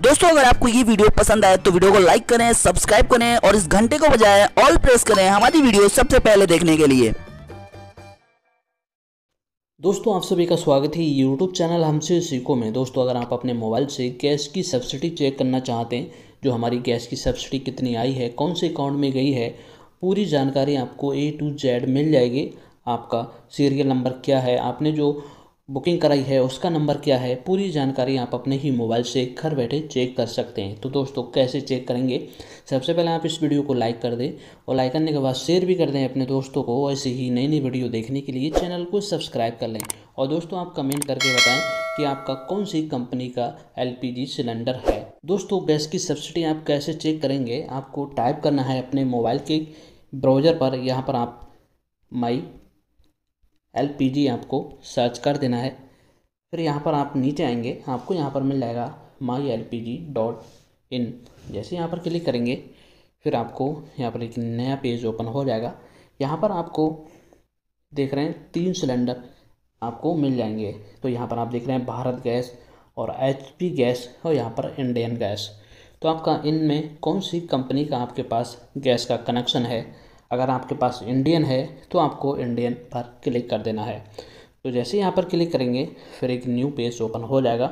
दोस्तों, अगर आपको ये वीडियो पसंद आए तो वीडियो को लाइक करें, सब्सक्राइब करें, और इस घंटे को बजाय ऑल प्रेस करें हमारी वीडियो सबसे पहले देखने के लिए। दोस्तों, आप सभी का स्वागत है यूट्यूब चैनल हमसे सीखो में। दोस्तों, अगर आप अपने मोबाइल से गैस की सब्सिडी चेक करना चाहते हैं, जो हमारी गैस की सब्सिडी कितनी आई है, कौन से अकाउंट में गई है, पूरी जानकारी आपको ए टू जेड मिल जाएगी। आपका सीरियल नंबर क्या है, आपने जो बुकिंग कराई है, उसका नंबर क्या है, पूरी जानकारी आप अपने ही मोबाइल से घर बैठे चेक कर सकते हैं। तो दोस्तों, कैसे चेक करेंगे? सबसे पहले आप इस वीडियो को लाइक कर दें और लाइक करने के बाद शेयर भी कर दें अपने दोस्तों को, ऐसे ही नई नई वीडियो देखने के लिए चैनल को सब्सक्राइब कर लें। और दोस्तों, आप कमेंट करके बताएँ कि आपका कौन सी कंपनी का एलपीजी सिलेंडर है। दोस्तों, गैस की सब्सिडी आप कैसे चेक करेंगे? आपको टाइप करना है अपने मोबाइल के ब्राउज़र पर, यहाँ पर आप माई एलपीजी आपको सर्च कर देना है। फिर यहाँ पर आप नीचे आएँगे, आपको यहाँ पर मिल जाएगा my L P G dot in जैसे यहाँ पर क्लिक करेंगे, फिर आपको यहाँ पर एक नया पेज ओपन हो जाएगा। यहाँ पर आपको देख रहे हैं तीन सिलेंडर आपको मिल जाएँगे। तो यहाँ पर आप देख रहे हैं भारत गैस और एच पी गैस और यहाँ पर इंडियन गैस। तो आपका इनमें कौन सी कंपनी का आपके पास गैस का कनेक्शन है? अगर आपके पास इंडियन है तो आपको इंडियन पर क्लिक कर देना है। तो जैसे यहाँ पर क्लिक करेंगे, फिर एक न्यू पेज ओपन हो जाएगा।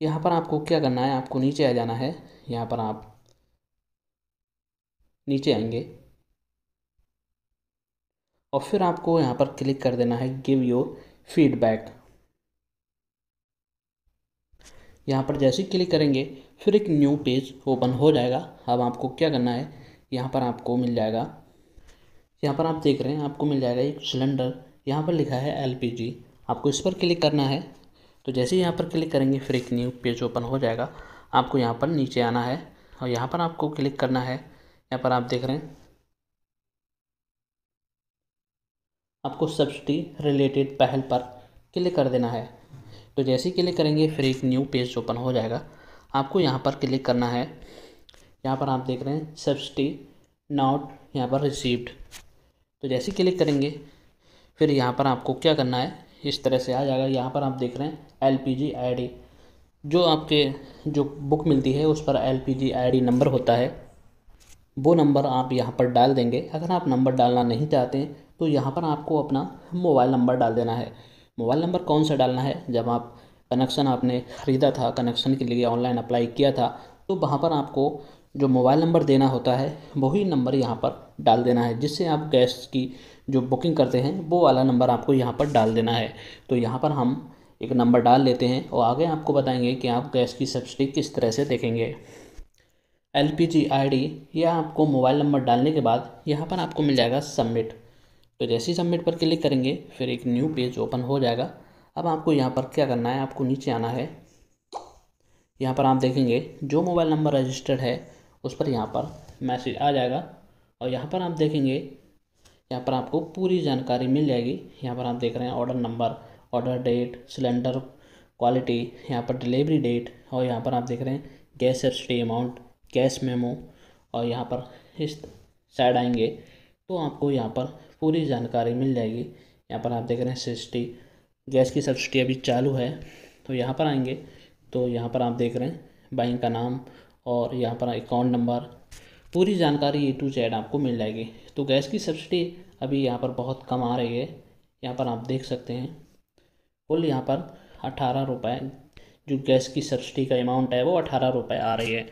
यहाँ पर आपको क्या करना है, आपको नीचे आ जाना है। यहाँ पर आप नीचे आएँगे। और फिर आपको यहाँ पर क्लिक कर देना है गिव योर फीडबैक यहाँ पर जैसे ही क्लिक करेंगे, फिर एक न्यू पेज ओपन हो जाएगा। अब आपको क्या करना है, यहाँ पर आपको मिल जाएगा। यहाँ पर आप देख रहे हैं, आपको मिल जाएगा एक सिलेंडर यहाँ पर लिखा है एलपीजी आपको इस पर क्लिक करना है। तो जैसे ही यहाँ पर क्लिक करेंगे, फिर एक न्यू पेज ओपन हो जाएगा। आपको यहाँ पर नीचे आना है और यहाँ पर आपको क्लिक करना है। यहाँ पर आप देख रहे हैं, आपको सब्सिडी रिलेटेड पहल पर क्लिक कर देना है। तो जैसे ही क्लिक करेंगे, फिर एक न्यू पेज ओपन हो जाएगा। आपको यहाँ पर क्लिक करना है। यहाँ पर आप देख रहे हैं सब्सिडी नॉट यहाँ पर रिसीव्ड तो जैसे ही क्लिक करेंगे, फिर यहाँ पर आपको क्या करना है, इस तरह से आ जाएगा। यहाँ पर आप देख रहे हैं L P G I D जो आपके, जो बुक मिलती है, उस पर L P G I D number होता है। वो नंबर आप यहाँ पर डाल देंगे। अगर आप नंबर डालना नहीं चाहते तो यहाँ पर आपको अपना मोबाइल नंबर डाल देना है। मोबाइल नंबर कौन सा डालना है? जब आप कनेक्शन आपने ख़रीदा था, कनेक्शन के लिए ऑनलाइन अप्लाई किया था तो वहाँ पर आपको जो मोबाइल नंबर देना होता है, वही नंबर यहाँ पर डाल देना है, जिससे आप गैस की जो बुकिंग करते हैं, वो वाला नंबर आपको यहाँ पर डाल देना है। तो यहाँ पर हम एक नंबर डाल लेते हैं और आगे आपको बताएँगे कि आप गैस की सब्सिडी किस तरह से देखेंगे। L P G I D या आपको मोबाइल नंबर डालने के बाद यहाँ पर आपको मिल जाएगा सबमिट। तो जैसे ही सबमिट पर क्लिक करेंगे, फिर एक न्यू पेज ओपन हो जाएगा। अब आपको यहाँ पर क्या करना है? आपको नीचे आना है। यहाँ पर आप देखेंगे, जो मोबाइल नंबर रजिस्टर्ड है, उस पर यहाँ पर मैसेज आ जाएगा। और यहाँ पर आप देखेंगे, यहाँ पर आपको पूरी जानकारी मिल जाएगी। यहाँ पर आप देख रहे हैं order number order date cylinder quality यहाँ पर डिलीवरी डेट और यहाँ पर आप देख रहे हैं gas subsidy amount gas memo और यहाँ पर इस साइड आएँगे। तो आपको यहाँ पर पूरी जानकारी मिल जाएगी। यहाँ पर आप देख रहे हैं सिक्सटी गैस की सब्सिडी अभी चालू है तो यहाँ पर आएँगे। तो यहाँ पर आप देख रहे हैं बैंक का नाम और यहाँ पर अकाउंट नंबर। पूरी जानकारी ए टू जेड आपको मिल जाएगी। तो गैस की सब्सिडी अभी यहाँ पर बहुत कम आ रही है। यहाँ पर आप देख सकते हैं, कुल यहाँ पर अठारह रुपये जो गैस की सब्सिडी का अमाउंट है वो अठारह रुपये आ रही है।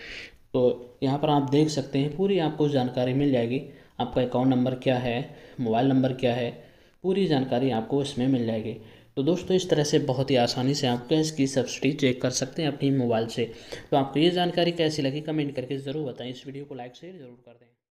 तो यहाँ पर आप देख सकते हैं, पूरी आपको जानकारी मिल जाएगी। आपका अकाउंट नंबर क्या है मोबाइल नंबर क्या है, पूरी जानकारी आपको इसमें मिल जाएगी। तो दोस्तों, इस तरह से बहुत ही आसानी से आप गैस की सब्सिडी चेक कर सकते हैं अपनी मोबाइल से। तो आपको ये जानकारी कैसी लगी कमेंट करके ज़रूर बताएँ। इस वीडियो को लाइक शेयर ज़रूर कर दें।